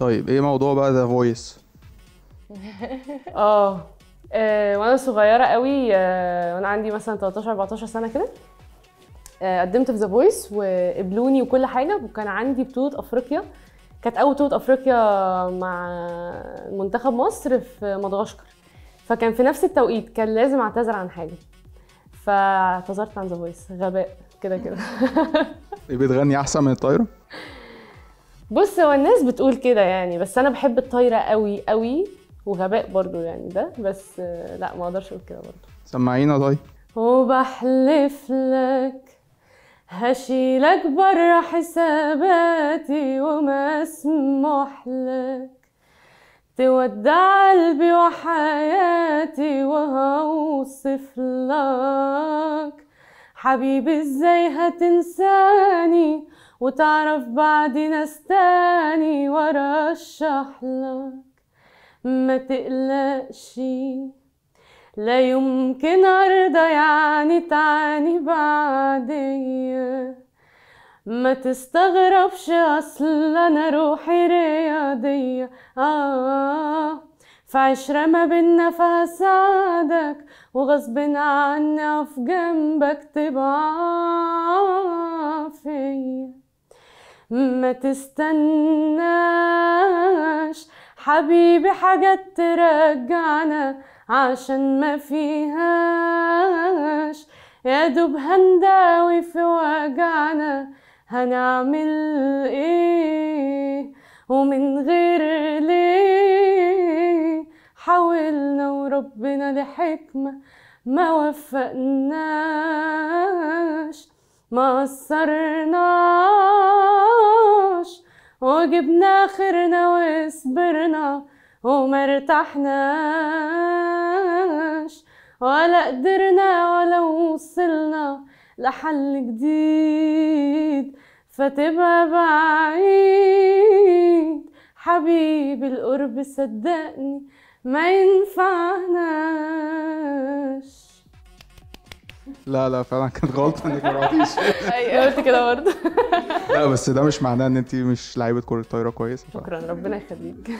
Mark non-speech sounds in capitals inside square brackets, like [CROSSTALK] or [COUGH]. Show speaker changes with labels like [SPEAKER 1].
[SPEAKER 1] طيب إيه موضوع بقى The Voice [LAUGHS]
[SPEAKER 2] آه آه، وأنا صغيرة قوي آه، وأنا عندي مثلا 13 14 سنة كده آه، قدمت في The Voice وقبلوني وكل حاجة وكان عندي بطولة أفريقيا. كانت أول بطولة أفريقيا مع منتخب مصر في مدغشقر. فكان في نفس التوقيت كان لازم أعتذر عن حاجة. فاعتذرت عن The Voice غباء كده كده. [LAUGHS]
[SPEAKER 1] بتغني أحسن من الطايرة؟
[SPEAKER 2] بص هو الناس بتقول كده يعني بس أنا بحب الطايرة قوي قوي وغباء برضو يعني ده بس لا ما أقدرش أقول كده برضو.
[SPEAKER 1] سمعينا طيب
[SPEAKER 2] وبحلف لك هشيلك برا حساباتي وما أسمح لك. تودع قلبي وحياتي وهوصف لك. حبيبي إزاي هتنساني وتعرف بعد ناس تاني وأرشح لك؟ ما تقلقش لا يمكن ارضى يعني تعاني بعديا ما تستغربش أصل أنا روحي رياضية. آه فعشرة ما بينا فهساعدك وغصب عني اقف جنبك تبقى فيا ما تستناش حبيبي حاجات ترجعنا عشان ما فيهاش. يا دوب هنداوي في وجعنا هنعمل إيه؟ ومن غير حاولنا وربنا لحكمة ما وفقناش ما قصرناش وجبنا آخرنا وصبرنا وما ارتحناش ولا قدرنا ولا وصلنا لحل جديد. فتبقى بعيد حبيبي القرب صدقني ما ينفعناش.
[SPEAKER 1] لا لا فعلا كانت غلطة إنك ما رحتيش
[SPEAKER 2] أيوه. قلت كده برضه.
[SPEAKER 1] لا بس ده مش معناه إن انت مش لعيبة كرة طايرة كويسة
[SPEAKER 2] شكرا ربنا يخليك.